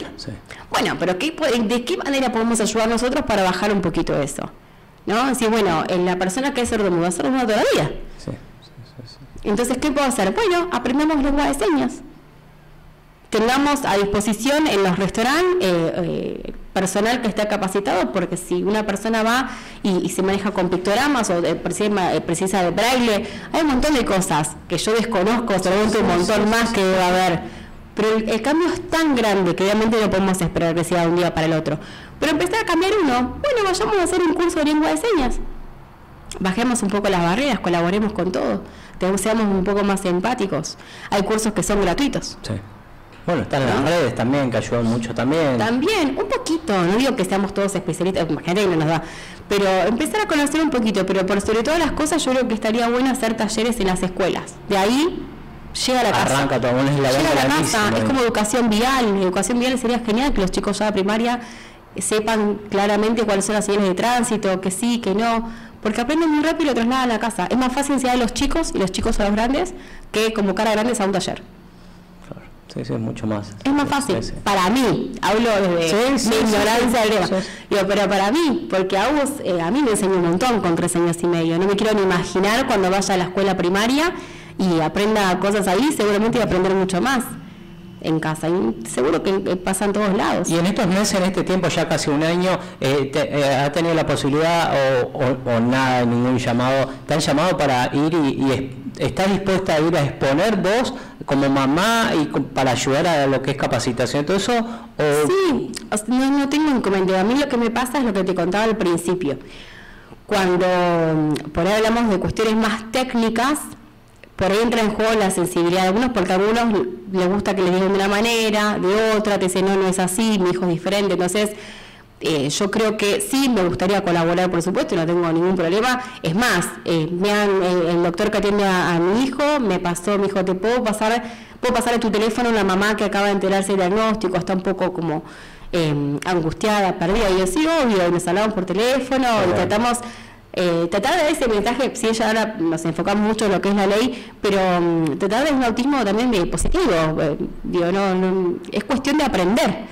Bueno, pero ¿de qué manera podemos ayudar nosotros para bajar un poquito eso? ¿no? Decir, bueno, en la persona que es sordomuda, sordomuda todavía. Sí, Entonces, ¿qué puedo hacer? Bueno, aprendamos lengua de señas. Tengamos a disposición en los restaurantes eh, eh, personal que esté capacitado, porque si una persona va y, se maneja con pictogramas o de, eh, precisa, de braille, hay un montón de cosas que yo desconozco, seguramente un montón más que debe haber. Pero el, cambio es tan grande que obviamente no podemos esperar que sea de un día para el otro. Pero empezar a cambiar uno, bueno, vayamos a hacer un curso de lengua de señas. Bajemos un poco las barreras, colaboremos con todo, seamos un poco más empáticos. Hay cursos que son gratuitos. Sí. Bueno, están las redes también, que ayudan mucho también. También, un poquito, no digo que seamos todos especialistas, imagínate que no nos da, pero empezar a conocer un poquito, pero por sobre todas las cosas yo creo que estaría bueno hacer talleres en las escuelas. De ahí llega a la casa. Arranca todo, es la llega a la casa, es como educación vial, educación vial sería genial que los chicos ya de primaria sepan claramente cuáles son las señales de tránsito, que sí, que no, porque aprenden muy rápido y lo trasladan a la casa. Es más fácil enseñar a los chicos y los chicos a los grandes que como cara grandes a un taller. Sí, sí, es mucho más. Es más fácil. Para mí, hablo desde mi ignorancia del tema. pero para mí, porque a vos, eh, a mí me enseñó un montón con tres años y medio. No me quiero ni imaginar cuando vaya a la escuela primaria y aprenda cosas ahí, seguramente voy a aprender mucho más en casa. Y seguro que pasa en todos lados. Y en estos meses, en este tiempo, ya casi un año, eh, eh, ¿ha tenido la posibilidad o, nada, ningún llamado? ¿Te han llamado para ir y, estás dispuesta a ir a exponer vos como mamá y para ayudar a lo que es capacitación? ¿Todo eso? Sí, no, no tengo inconveniente. A mí lo que me pasa es lo que te contaba al principio. Cuando por ahí hablamos de cuestiones más técnicas, por ahí entra en juego la sensibilidad de algunos, porque a algunos les gusta que les digan de una manera, de otra, te dicen, no, no es así, mi hijo es diferente. Entonces, eh, yo creo que sí, me gustaría colaborar, por supuesto, no tengo ningún problema. Es más, eh, me han, eh, el doctor que atiende a, mi hijo me pasó, me dijo, ¿te puedo pasar, puedo pasar a tu teléfono a una mamá que acaba de enterarse del diagnóstico, está un poco como angustiada, perdida? Y yo, sí, obvio, y nos hablamos por teléfono y tratamos eh, tratar de ese mensaje, si ella ahora nos enfocamos mucho en lo que es la ley, pero mm, tratar de un autismo también positivo, eh, digo, no, es cuestión de aprender,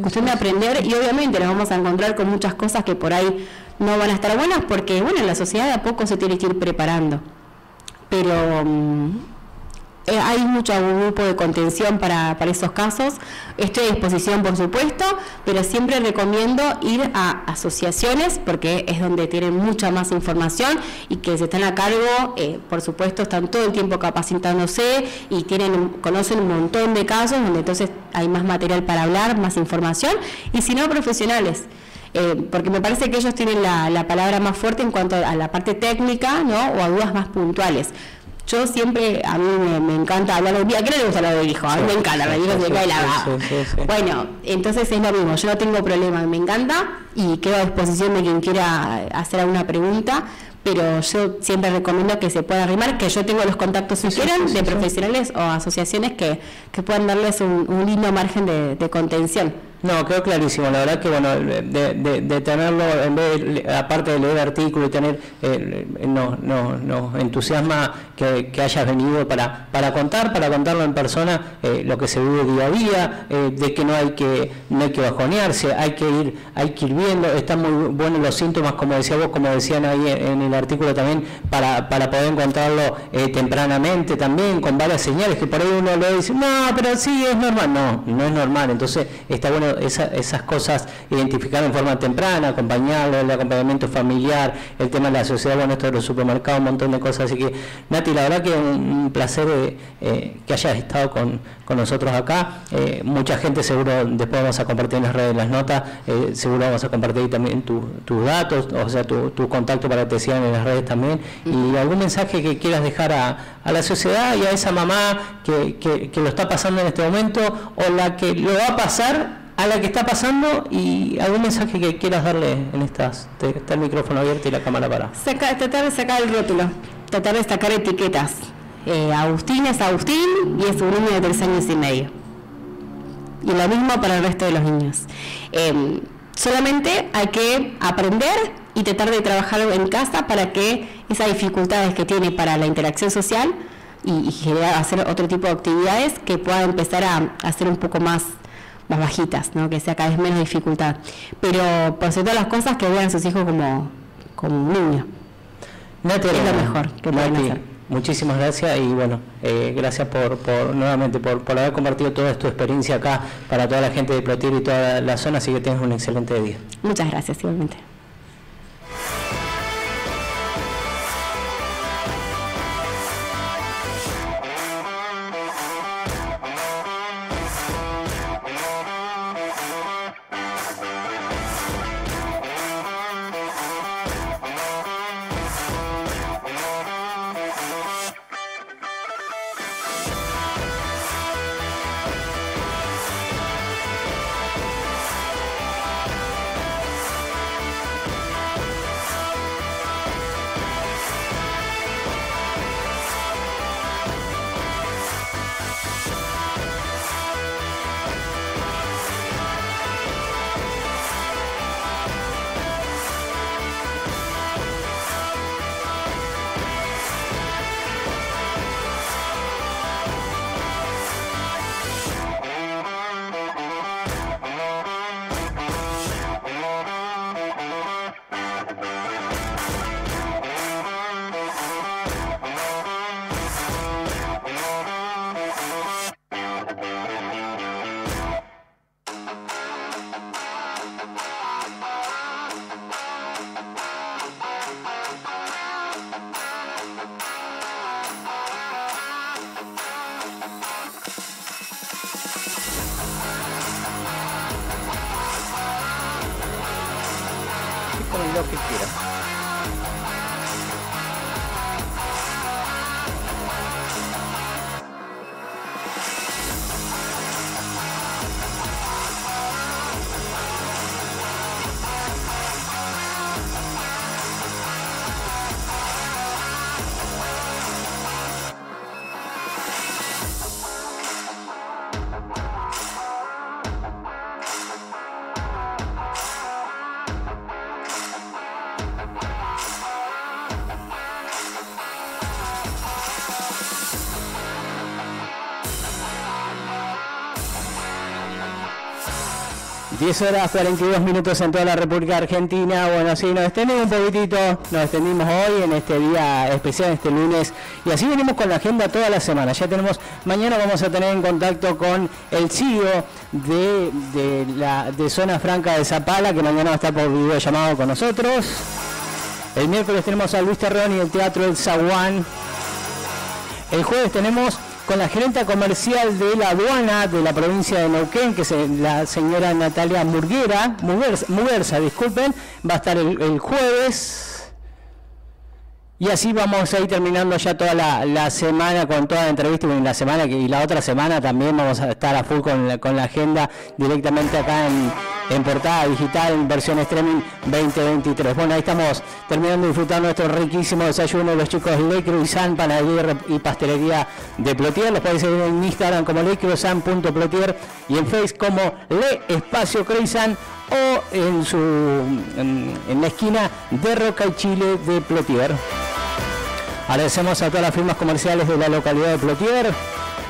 cuestión de aprender y obviamente nos vamos a encontrar con muchas cosas que por ahí no van a estar buenas porque, bueno, en la sociedad de a poco se tiene que ir preparando, pero... Mm, eh, hay mucho grupo de contención para, para, esos casos. Estoy a disposición, por supuesto, pero siempre recomiendo ir a asociaciones porque es donde tienen mucha más información y que se están a cargo, eh, por supuesto, están todo el tiempo capacitándose y tienen conocen un montón de casos donde entonces hay más material para hablar, más información y si no, profesionales. Eh, porque me parece que ellos tienen la, la, palabra más fuerte en cuanto a la parte técnica ¿no? o a dudas más puntuales. Yo siempre, a mí me, encanta hablar de mi ¿A quién le gusta hablar de hijo? A mí me encanta, me digo que cae la Bueno, entonces es lo mismo, yo no tengo problema, me encanta y quedo a disposición de quien quiera hacer alguna pregunta, pero yo siempre recomiendo que se pueda arrimar, que yo tengo los contactos si quieren de profesionales o asociaciones que, que puedan darles un, lindo margen de contención. No, quedó clarísimo. La verdad que, bueno, de, tenerlo, en vez aparte de leer artículos y tener, eh, nos no, entusiasma que, hayas venido para, para contar, para contarlo en persona, eh, lo que se vive día a día, eh, de que no hay que no hay que bajonearse, hay que ir hay que ir viendo. Están muy buenos los síntomas, como decía vos, como decían ahí en, el artículo también, para, para poder encontrarlo tempranamente también, con varias señales, que por ahí uno le dice, no, pero sí, es normal. No, no es normal. Entonces, está bueno esas cosas identificar en forma temprana, acompañarlo, el acompañamiento familiar, el tema de la sociedad, bueno, esto de los supermercados, un montón de cosas. Así que, Nati, la verdad que un, placer eh, eh, que hayas estado con, nosotros acá. Eh, mucha gente seguro, después vamos a compartir en las redes las notas, seguro vamos a compartir también tus datos, o sea, tu, contacto para que te sigan en las redes también. Y algún mensaje que quieras dejar a, la sociedad y a esa mamá que, que lo está pasando en este momento o la que lo va a pasar a la que está pasando y algún mensaje que quieras darle en estas. Está el micrófono abierto y la cámara para. tratar de sacar el rótulo, tratar de sacar etiquetas. Eh, Agustín es Agustín y es un niño de tres años y medio. Y lo mismo para el resto de los niños. Em, solamente hay que aprender y tratar de trabajar en casa para que esas dificultades que tiene para la interacción social y, hacer otro tipo de actividades que pueda empezar a, a ser un poco más más bajitas, ¿no? que sea cada vez menos dificultad. Pero por sobre todas las cosas que vean a sus hijos como, como un niño. es lo mejor que pueden hacer. Muchísimas gracias y bueno, eh, gracias por, por nuevamente por, por, haber compartido toda tu experiencia acá para toda la gente de Plotier y toda la zona, así que tengas un excelente día. Muchas gracias, igualmente. 10 horas 42 minutos en toda la República Argentina. Bueno, sí, nos extendimos un poquitito, nos extendimos hoy en este día especial, este lunes, y así venimos con la agenda toda la semana. Ya tenemos, mañana vamos a tener en contacto con el CEO de, de la de Zona Franca de Zapala, que mañana va a estar por video llamado con nosotros. El miércoles tenemos a Luis Terrón y el Teatro El Zaguán. El jueves tenemos con la gerente comercial de la aduana de la provincia de Neuquén, que es la señora Natalia Murguera, Muguerza, disculpen, va a estar el, jueves. Y así vamos a ir terminando ya toda la, semana con toda la entrevista y la semana y la otra semana también vamos a estar a full con con la agenda directamente acá en, en portada digital, en versión streaming 2023. Bueno, ahí estamos terminando de disfrutar nuestro riquísimo desayuno de los chicos Le Cruzan, Panadería y Pastelería de Plotier. Los podéis seguir en Instagram como lecruzan.plotier y en Facebook como Le Espacio Cruzan o en, su, en, la esquina de Roca y Chile de Plotier. Agradecemos a todas las firmas comerciales de la localidad de Plotier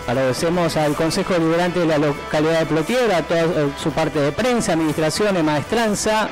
Agradecemos al Consejo Deliberante de la localidad de Plotier, a toda su parte de prensa, administración y maestranza.